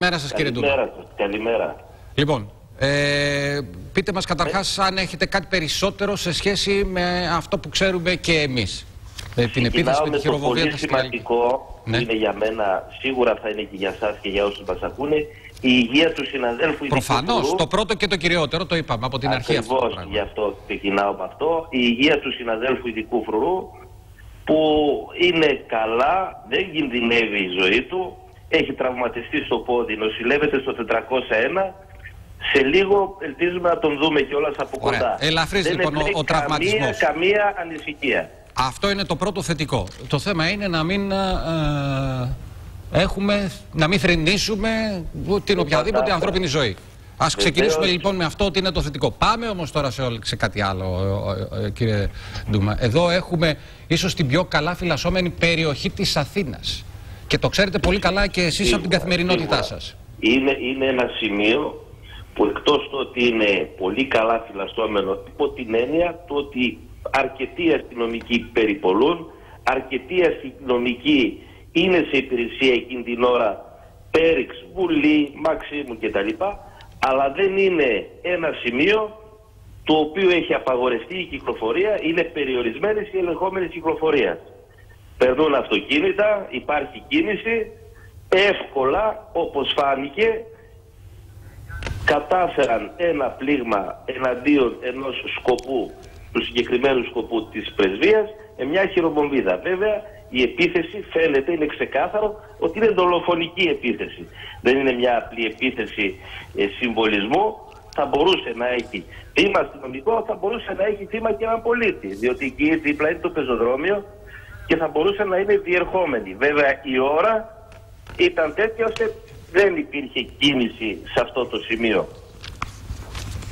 Καλημέρα σας κύριε Ντούμα. Καλημέρα σας. Καλημέρα. Λοιπόν, ε, πείτε μας καταρχάς αν έχετε κάτι περισσότερο σε σχέση με αυτό που ξέρουμε και εμείς. Με την επίθεση με τη το χειροβοβία πολύ της Ισραήλ. σημαντικό Ναι. που είναι για μένα, σίγουρα θα είναι και για σας και για όσους μας ακούνε, η υγεία του συναδέλφου Προφανώς, ειδικού το πρώτο και το κυριότερο το είπαμε από την αρχή αυτό το Ακριβώς, πράγμα. γι' αυτό ξεκινάω με αυτό. Η υγεία του συναδέλφου ειδικού φρουρού που είναι καλά, δεν κινδυνεύει η ζωή του, έχει τραυματιστεί στο πόδι, νοσηλεύεται στο 401. Σε λίγο ελπίζουμε να τον δούμε κιόλας από Ωραία. κοντά. Ελαφρύς, δεν λοιπόν, ο- έχει ο τραυματισμός. Καμία, καμία ανησυχία. Αυτό είναι το πρώτο θετικό. Το θέμα είναι να μην ε, έχουμε, να μην θρηνήσουμε την οποιαδήποτε Πάντα. ανθρώπινη ζωή. Ας ξεκινήσουμε Βεβαίως. λοιπόν με αυτό ότι είναι το θετικό. Πάμε όμως τώρα σε, όλη- σε κάτι άλλο, ε, ε, ε, κύριε Ντούμα. Εδώ έχουμε ίσως την πιο καλά φυλασσόμενη περιοχή της Αθήνας. Και το ξέρετε πολύ καλά και εσείς από την Σίγουρα, καθημερινότητά σίγουρα. σας. Είναι, είναι ένα σημείο που εκτός του ότι είναι πολύ καλά φυλαστόμενο υπό την έννοια του ότι αρκετοί αστυνομικοί περιπολούν, αρκετοί αστυνομικοί είναι σε υπηρεσία εκείνη την ώρα Πέριξ, Βουλή, Μαξίμου κτλ. Αλλά δεν είναι ένα σημείο το οποίο έχει απαγορευτεί η κυκλοφορία, είναι περιορισμένη η ελεγχόμενη κυκλοφορία. Περνούν αυτοκίνητα, υπάρχει κίνηση, εύκολα όπως φάνηκε κατάφεραν ένα πλήγμα εναντίον ενός σκοπού, του συγκεκριμένου σκοπού της πρεσβείας, με μια χειροβομβίδα. Βέβαια η επίθεση φαίνεται, είναι ξεκάθαρο, ότι είναι δολοφονική επίθεση. Δεν είναι μια απλή επίθεση ε, συμβολισμού, θα μπορούσε να έχει θύμα αστυνομικό, θα μπορούσε να έχει θύμα και έναν πολίτη. Διότι εκεί δίπλα είναι το πεζοδρόμιο και θα μπορούσε να είναι διερχόμενη. Βέβαια η ώρα ήταν τέτοια ώστε δεν υπήρχε κίνηση σε αυτό το σημείο.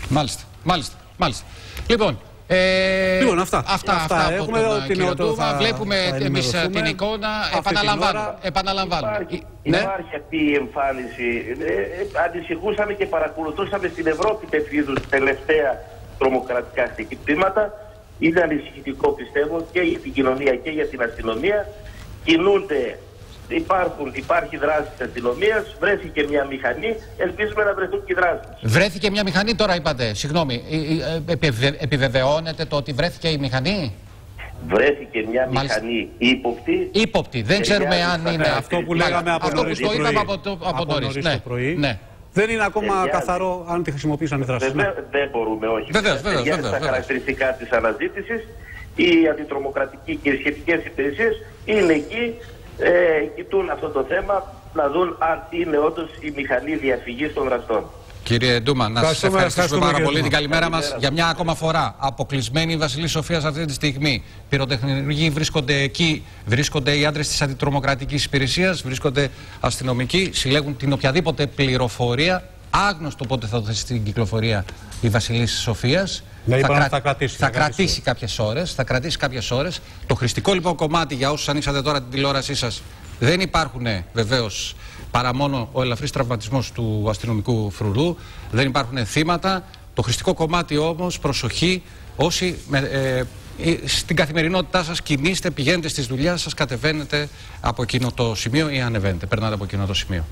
Μάλιστα, μάλιστα, μάλιστα. Λοιπόν, ε, Λοιπόν, αυτά. αυτά, Αυτά αυτά από έχουμε, τον ότι κύριο είναι ότι Ντούμα. θα- Βλέπουμε θα εμείς ε, ενημερωθούμε. την εικόνα, Αυτή την επαναλαμβάνουμε. ώρα επαναλαμβάνουμε. Υπάρχει, Ε, ναι. υπάρχει αυτή η εμφάνιση. Ε, ε, ανησυχούσαμε και παρακολουθούσαμε στην Ευρώπη τέτοιου είδου τελευταία τρομοκρατικά χτυπήματα. Είναι ανησυχητικό πιστεύω και για την κοινωνία και για την αστυνομία. Κινούνται, υπάρχουν, υπάρχει δράση της αστυνομίας, βρέθηκε μια μηχανή, ελπίζουμε να βρεθούν και οι δράσει. Βρέθηκε μια μηχανή τώρα είπατε, συγγνώμη, ε, ε, επιβε- επιβεβαιώνετε το ότι βρέθηκε η μηχανή; Βρέθηκε μια Μάλιστα. μηχανή ύποπτη. Ύποπτη, δεν ξέρουμε Ταιριάζει αν στα είναι. Αυτό που λέγαμε από Αυτό νωρίς που το το είπαμε πρωί. από, το, από, Από νωρίς. νωρίς Ναι. το πρωί. ναι. Δεν είναι ακόμα Ταιριάζει. καθαρό αν τη χρησιμοποίησαν οι δράσεις. Ναι. Βεβαίως δεν μπορούμε, όχι. Βεβαίως, βεβαίως, Ταιριάζει βεβαίως, στα βεβαίως. χαρακτηριστικά της αναζήτησης. Οι αντιτρομοκρατικοί και οι σχετικές υπηρεσίες είναι εκεί, ε, κοιτούν αυτό το θέμα, να δουν αν είναι όντως η μηχανή διαφυγής των δραστών. Κύριε Ντούμα, να σας Ευχαριστούμε, ευχαριστήσουμε ευχαριστούμε, πάρα κύριε πολύ την Ντούμα. καλημέρα μας Καλημέρα. για μια ακόμα φορά. Αποκλεισμένη η Βασιλή Σοφίας αυτή τη στιγμή. Πυροτεχνικοί βρίσκονται εκεί, βρίσκονται οι άντρες της αντιτρομοκρατικής υπηρεσίας, βρίσκονται αστυνομικοί, συλλέγουν την οποιαδήποτε πληροφορία. Άγνωστο πότε θα δοθεί στην κυκλοφορία η Βασιλής Σοφίας. Ναι, είπαμε ότι θα κρατήσει, Θα θα κρατήσει. κρατήσει κάποιες ώρες. Θα κρατήσει κάποιες ώρες. Το χρηστικό λοιπόν κομμάτι για όσους ανοίξατε τώρα την τηλεόρασή σας δεν υπάρχουν βεβαίως παρά μόνο ο ελαφρύς τραυματισμός του αστυνομικού φρουρού. Δεν υπάρχουν θύματα. Το χρηστικό κομμάτι όμως, προσοχή, όσοι με, ε, ε, στην καθημερινότητά σας κινείστε, πηγαίνετε στις δουλειάς σας, κατεβαίνετε από εκείνο το σημείο ή ανεβαίνετε, περνάτε από εκείνο το σημείο.